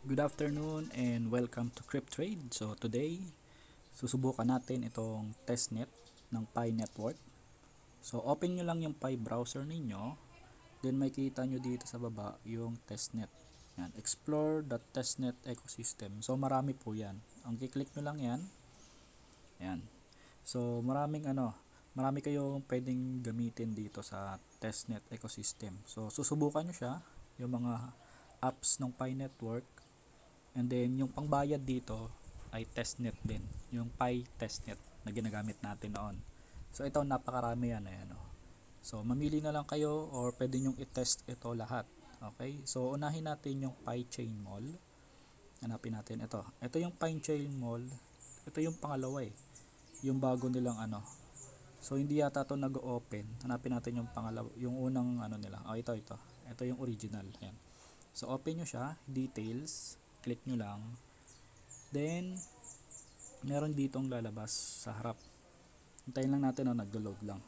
Good afternoon and welcome to CryptTrade. So today, susubukan natin itong testnet ng Pi Network. So open nyo lang yung Pi browser ninyo. Then may kita nyo dito sa baba yung testnet. Yan, explore the testnet ecosystem. So marami po yan. Ang kiklik nyo lang yan. Yan. So maraming ano, marami kayong pwedeng gamitin dito sa testnet ecosystem. So susubukan nyo siya, yung mga apps ng Pi Network And then, yung pangbayad dito ay testnet din. Yung Pi testnet na ginagamit natin noon. So, ito napakarami yan. Ayan, oh. So, mamili na lang kayo or pwede nyong i-test ito lahat. Okay? So, unahin natin yung Pi Chain Mall. Hanapin natin ito. Ito yung Pi Chain Mall. Ito yung pangalawa eh. Yung bago nilang ano. So, hindi yata ito nag-open. Hanapin natin yung pangalawa. Yung unang ano nila. Oh, ito, ito. Ito yung original. Ayan. So, open nyo siya. Details click nyo lang. Then meron ditong lalabas sa harap. Hintayin lang natin o oh, naglo-load lang.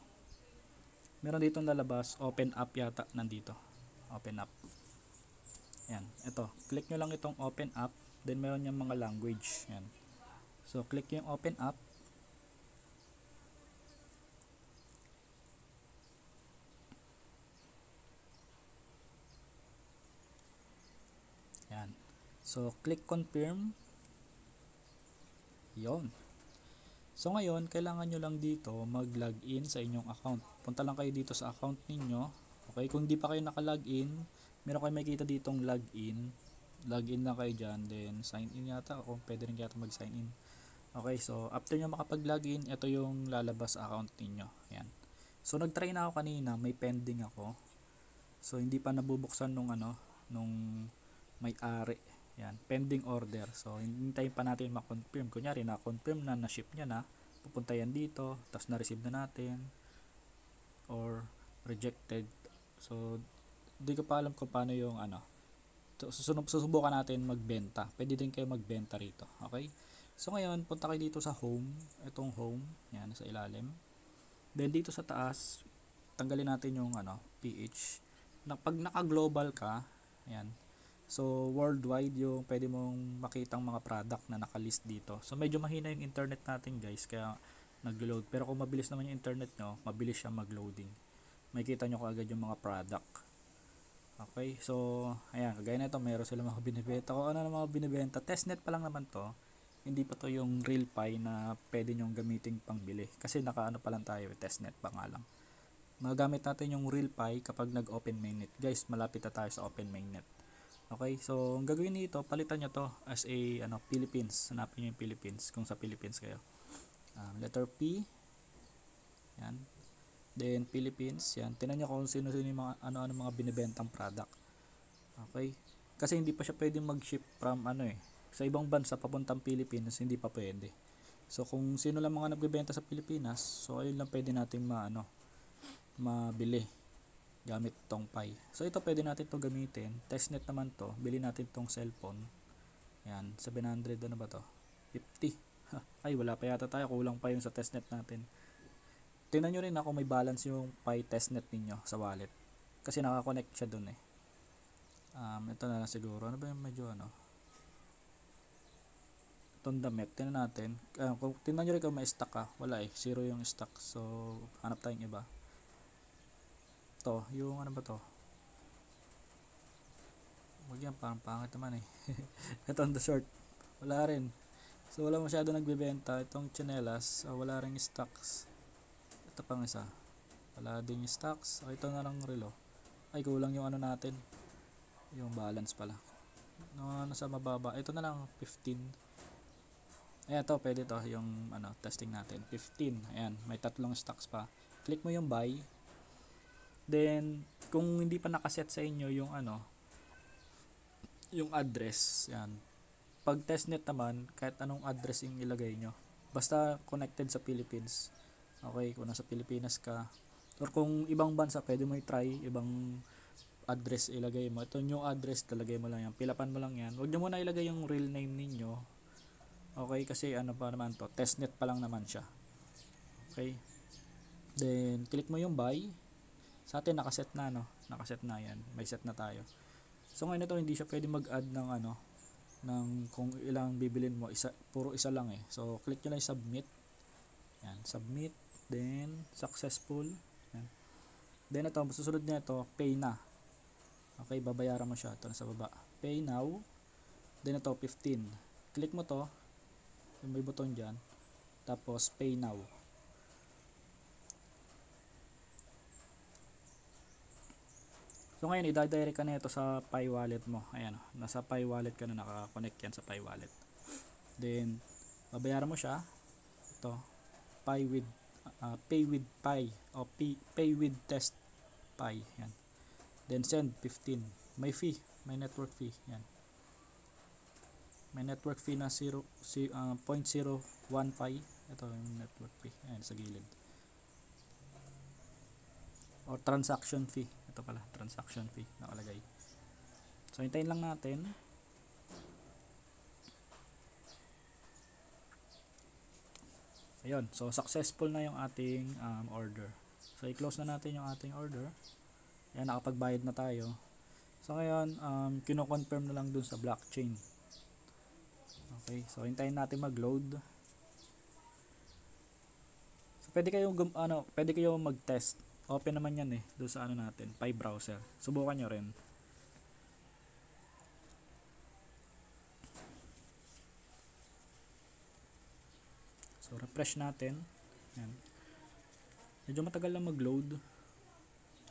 Meron ditong lalabas open up yata nandito. Open up yan ito click nyo lang itong open up then meron yung mga language. Yan so click yung open up yan So, click confirm. Yon. So, ngayon, kailangan nyo lang dito mag-login sa inyong account. Punta lang kayo dito sa account ninyo. Okay, kung hindi pa kayo naka-login, meron kayo makikita ditong login. Login lang kayo dyan. Then, sign in yata. O, pwede rin yata mag-sign in. Okay, so, after nyo makapag-login, ito yung lalabas account ninyo. Ayan. So, nag-try na ako kanina. May pending ako. So, hindi pa nabubuksan nung ano, nung may-ari yan, pending order. So, hintayin pa natin ma-confirm. Kunyari, na-confirm na, na-ship niya na. Pupunta yan dito, tapos na-receive na natin. Or, rejected. So, hindi ko pa alam kung paano yung ano. So, susunod, susubukan natin magbenta. Pwede din kayo magbenta rito. Okay? So, ngayon, punta kayo dito sa home. Itong home. Yan, sa ilalim. Then, dito sa taas, tanggalin natin yung ano, PH. Na, pag naka-global ka, yan, So, worldwide yung pwede mong makitang mga product na nakalist dito. So, medyo mahina yung internet natin guys, kaya nag-load. Pero kung mabilis naman yung internet nyo, mabilis siya mag-loading. Makikita nyo kaagad yung mga product. Okay, so, ayan, kagaya na ito, meron sila mga binibenta. Kung ano na mga binibenta, testnet pa lang naman to. Hindi pa to yung real Pi na pwede nyong gamitin pangbili. Kasi nakaano pa lang tayo, testnet pa nga lang. Magamit natin yung real Pi kapag nag-open mainnet. Guys, malapit na tayo sa open mainnet. Okay, so ang gagawin nito, palitan nyo to as a ano, Philippines. Hanapin nyo yung Philippines kung sa Philippines kayo. Um, letter P. Yan. Then Philippines, yan. Tingnan niyo kung sino-sino yung mga ano-ano mga binebentang product. Okay? Kasi hindi pa siya pwedeng mag-ship from ano eh. Sa ibang bansa papuntang Pilipinas, hindi pa pwede. So kung sino lang mga nagbebenta sa Pilipinas, so ayun lang pwede nating maano mabili gamit tong Pi. So ito pwede natin to gamitin. Testnet naman to. Bili natin tong cellphone. Yan, 700 ano ba to? 50. Ay, wala pa yata tayo. Kulang pa yung sa testnet natin. Tingnan nyo rin ako may balance yung Pi testnet ninyo sa wallet. Kasi nakakonect siya dun eh. Um, ito na lang siguro. Ano ba yung medyo ano? Itong damit. Tingnan natin. Uh, kung tingnan nyo rin kung may stock ka. Wala eh. Zero yung stock. So, hanap tayong iba to yung ano ba to? Wag yan parang pangit naman eh. Ito on the short. Wala rin. So wala masyado nagbebenta itong chanelas uh, wala rin stocks. Ito pang isa. Wala din yung stocks. So, ito na lang relo. Ay kulang yung ano natin. Yung balance pala. No, nasa mababa. Ito na lang 15 ayan to pwede to. Yung ano testing natin. 15 ayan may tatlong stocks pa. Click mo yung buy Then, kung hindi pa nakaset sa inyo yung ano, yung address, yan. Pag testnet naman, kahit anong address yung ilagay nyo. Basta connected sa Philippines. Okay, kung nasa Pilipinas ka. Or kung ibang bansa, pwede mo i-try, ibang address ilagay mo. Ito yung address, talagay mo lang yan. Pilapan mo lang yan. Huwag nyo muna ilagay yung real name ninyo. Okay, kasi ano pa naman to, testnet pa lang naman siya. Okay. Then, click mo yung buy sa atin nakaset na no. Nakaset na 'yan. May set na tayo. So ngayon ito hindi siya pwede mag-add ng ano ng kung ilang bibilin mo. Isa puro isa lang eh. So click nyo lang submit. Yan. Submit. Then successful. Yan. Then ito susunod niya ito pay na. Okay babayaran mo siya. Ito sa baba. Pay now. Then ito 15 click mo to. Yung may button dyan. Tapos pay now So ngayon, i-direct ka na ito sa Pi wallet mo. Ayan, oh, nasa Pi wallet ka na nakakonect yan sa Pi wallet. Then, babayaran mo siya. Ito, Pi with, uh, pay with Pi, o pay, pay with test Pi. Yan. Then send 15. May fee, may network fee. Yan. May network fee na 0, si, uh, 0.01 Pi. Ito yung network fee. Ayan, sa gilid. Or transaction fee. Ito pala, transaction fee nakalagay. So, hintayin lang natin. Ayun, so successful na yung ating um, order. So, i-close na natin yung ating order. Ayan, nakapagbayad na tayo. So, ngayon, um, kino-confirm na lang dun sa blockchain. Okay, so hintayin natin mag-load. So, pwede gum- ano, pwede kayong mag-test open naman yan eh doon sa ano natin Pi browser. Subukan nyo rin. So refresh natin. Yan. medyo matagal lang mag load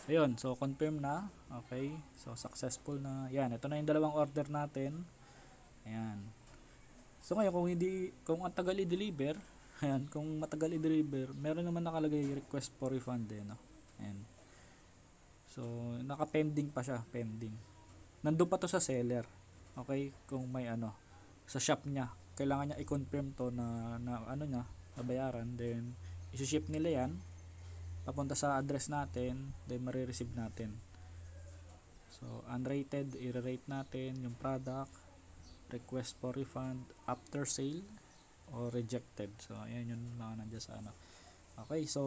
ayun so confirm na. Okay so successful na. Yan ito na yung dalawang order natin. Ayan. So ngayon kung hindi kung ang tagal i-deliver ayan kung matagal i-deliver meron naman nakalagay request for refund eh no Ayan. So, naka-pending pa siya, pending. Nandun pa to sa seller. Okay, kung may ano, sa shop niya. Kailangan niya i-confirm to na, na ano niya, nabayaran. Then, isi-ship nila yan. Papunta sa address natin. Then, marireceive natin. So, unrated, i-rate natin yung product. Request for refund after sale or rejected. So, ayan yung mga nandiyan sa ano. Okay, so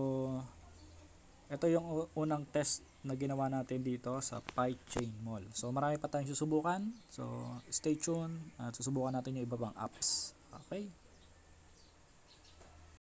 ito yung unang test na ginawa natin dito sa PyChain Mall. So marami pa tayong susubukan. So stay tuned at susubukan natin yung iba pang apps. Okay?